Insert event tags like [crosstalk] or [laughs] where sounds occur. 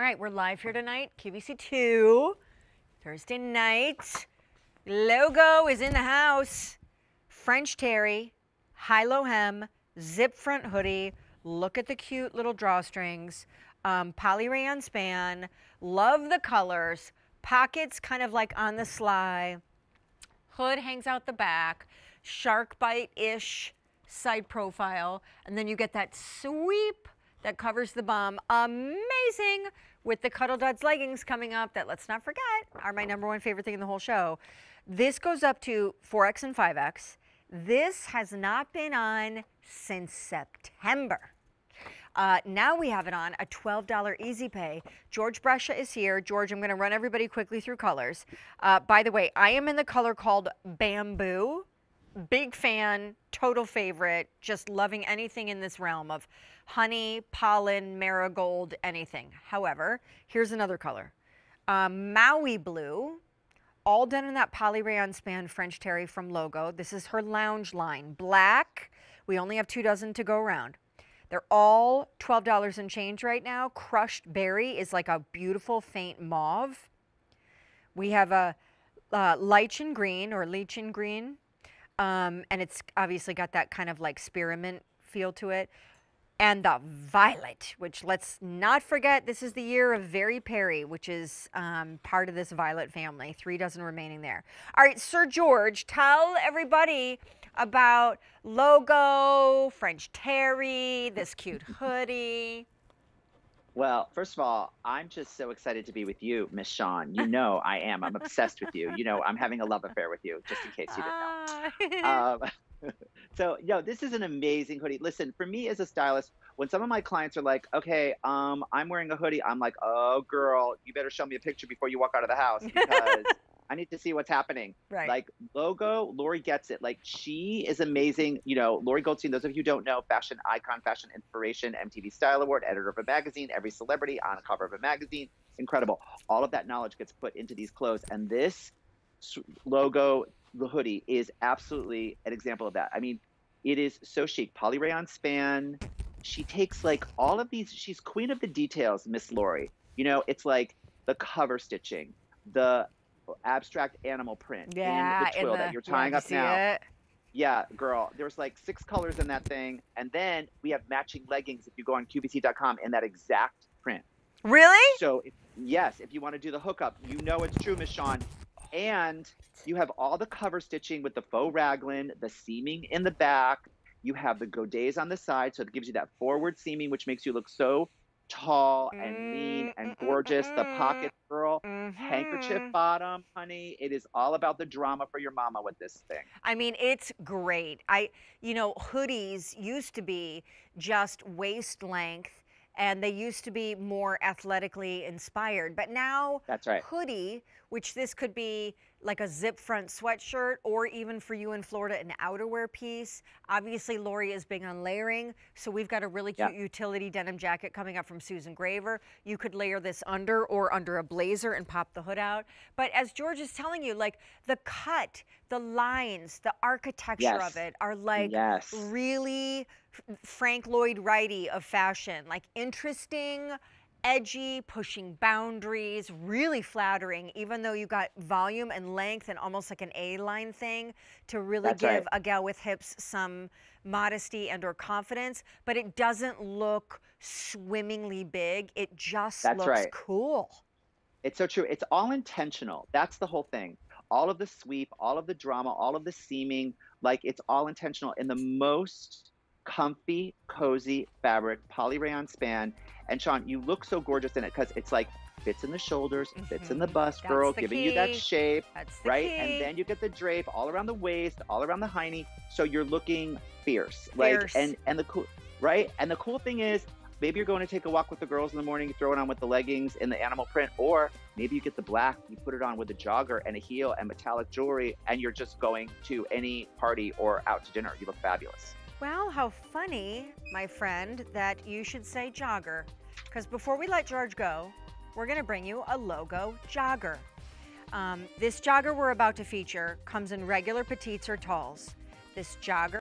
All right, we're live here tonight, QVC2, Thursday night. Logo is in the house. French terry, high-low hem, zip front hoodie. Look at the cute little drawstrings. Um, poly rayon span. Love the colors. Pockets kind of like on the sly. Hood hangs out the back. Shark bite-ish side profile. And then you get that sweep that covers the bum. Amazing with the Cuddl Duds leggings coming up that let's not forget are my number one favorite thing in the whole show. This goes up to 4X and 5X. This has not been on since September. Uh, now we have it on a $12 easy pay. George Brescia is here. George, I'm going to run everybody quickly through colors. Uh, by the way, I am in the color called Bamboo. Big fan, total favorite, just loving anything in this realm of honey, pollen, marigold, anything. However, here's another color. Um, Maui blue, all done in that poly rayon span French terry from Logo. This is her lounge line. Black, we only have two dozen to go around. They're all $12 and change right now. Crushed berry is like a beautiful faint mauve. We have a uh, lichen green or lichen green. Um, and it's obviously got that kind of like spearmint feel to it. And the violet, which let's not forget, this is the year of Very Peri, which is um, part of this violet family. Three dozen remaining there. All right, Sir George, tell everybody about logo, French terry, this cute hoodie. Well, first of all, I'm just so excited to be with you, Miss Sean. You know I am. I'm obsessed with you. You know I'm having a love affair with you, just in case you didn't know. Ah. Um, [laughs] so, yo, this is an amazing hoodie. Listen, for me as a stylist, when some of my clients are like, "Okay, um, I'm wearing a hoodie," I'm like, "Oh, girl, you better show me a picture before you walk out of the house because I need to see what's happening." right. Like logo, Lori gets it. Like she is amazing. You know, Lori Goldstein. Those of you who don't know, fashion icon, fashion inspiration, MTV Style Award, editor of a magazine, every celebrity on a cover of a magazine. Incredible. All of that knowledge gets put into these clothes, and this logo, the hoodie, is absolutely an example of that. I mean, it is so chic. Poly rayon span. She takes like all of these. She's queen of the details, Miss Lori. You know, it's like the cover stitching, the abstract animal print yeah, in the twill in that you're tying up now. it? Yeah, girl. There's like six colors in that thing, and then we have matching leggings. If you go on QVC.com in that exact print. Really? So if, yes, if you want to do the hookup, you know it's true, Miss Sean. And you have all the cover stitching with the faux raglan, the seaming in the back. You have the godets on the side, so it gives you that forward seaming, which makes you look so tall and lean mm, and mm, gorgeous. The mm, pocket girl, handkerchief Mhm. bottom, honey. It is all about the drama for your mama with this thing. I mean, it's great. I, you know, hoodies used to be just waist length and they used to be more athletically inspired. But now, That's right. hoodie, which this could be like a zip front sweatshirt or even for you in Florida, an outerwear piece. Obviously, Lori is big on layering. So we've got a really Yeah. cute utility denim jacket coming up from Susan Graver. You could layer this under or under a blazer and pop the hood out. But as George is telling you, like the cut, the lines, the architecture Yes. of it are like yes. really Frank Lloyd Wrighty of fashion, like interesting, edgy, pushing boundaries, really flattering, even though you got volume and length and almost like an A-line thing to really That's give right. a gal with hips some modesty and or confidence, but it doesn't look swimmingly big. It just That's looks right. cool. It's so true. It's all intentional. That's the whole thing. All of the sweep, all of the drama, all of the seaming, like it's all intentional in the most comfy, cozy fabric, poly rayon span. And Sean, you look so gorgeous in it because it's like fits in the shoulders, fits in the Mhm. bust, girl, the giving you that shape, right? key. And then you get the drape all around the waist, all around the hiney, so you're looking fierce. Like and and the cool right? And the cool thing is maybe you're going to take a walk with the girls in the morning, you throw it on with the leggings in the animal print, or maybe you get the black, you put it on with a jogger and a heel and metallic jewelry, and you're just going to any party or out to dinner. You look fabulous. Well, how funny, my friend, that you should say jogger. Because before we let George go, we're going to bring you a logo jogger. Um, this jogger we're about to feature comes in regular petites or talls. This jogger